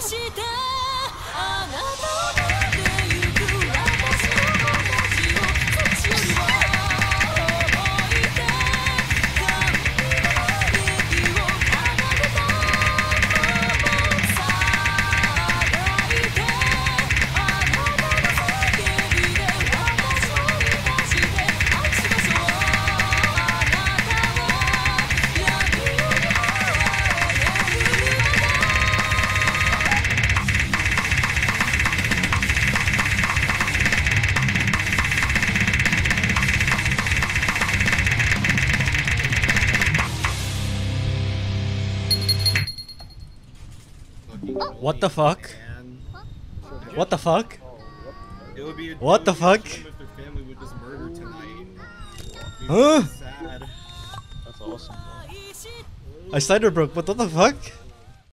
したあなた What the fuck? What the fuck? it would be. What the would be a fuck? If their family would just murder tonight. Huh? That's awesome. I cider broke, but what the fuck?